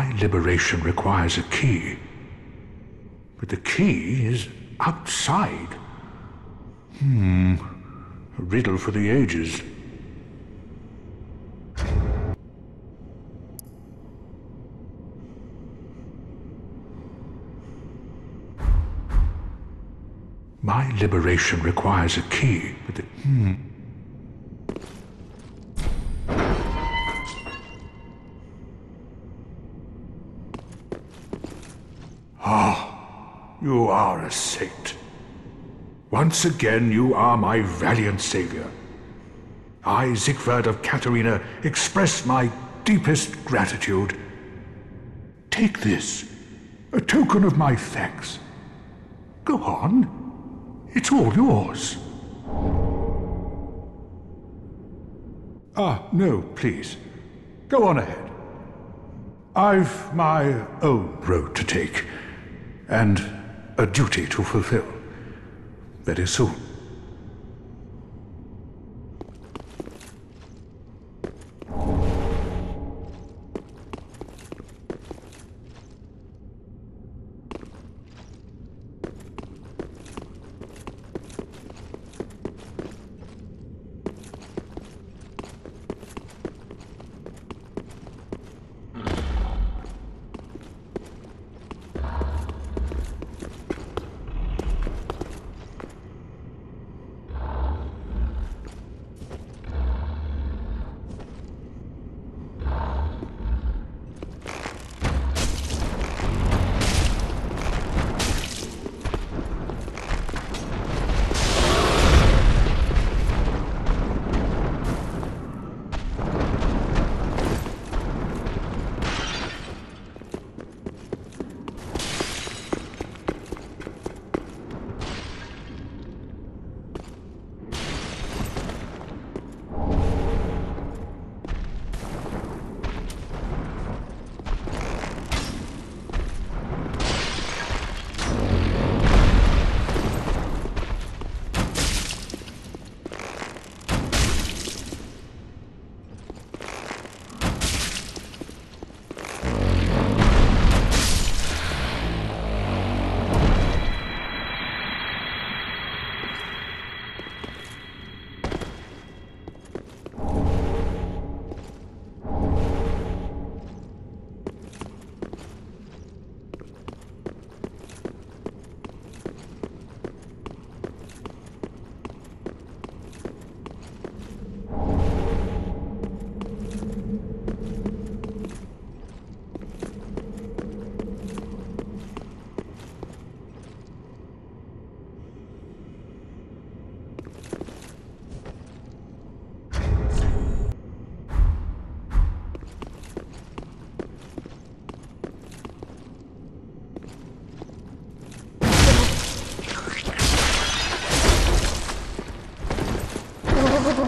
My liberation requires a key. But the key is outside. Hmm. A riddle for the ages. My liberation requires a key, but the, hmm. Ah, you are a saint. Once again, you are my valiant savior. I, Siegward of Catarina, express my deepest gratitude. Take this, a token of my thanks. Go on. It's all yours. Ah, no, please. Go on ahead. I've my own road to take, and a duty to fulfill. Very soon.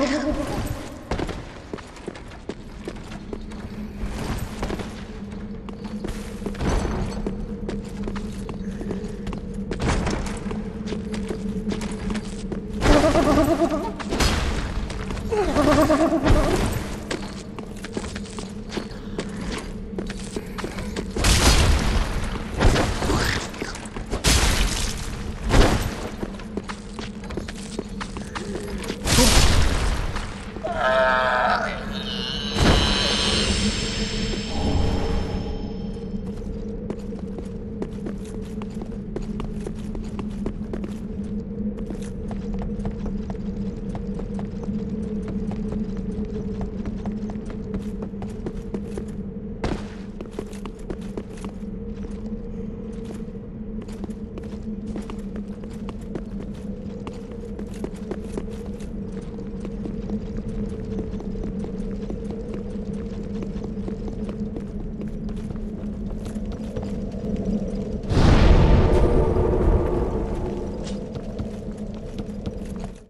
不不不不不。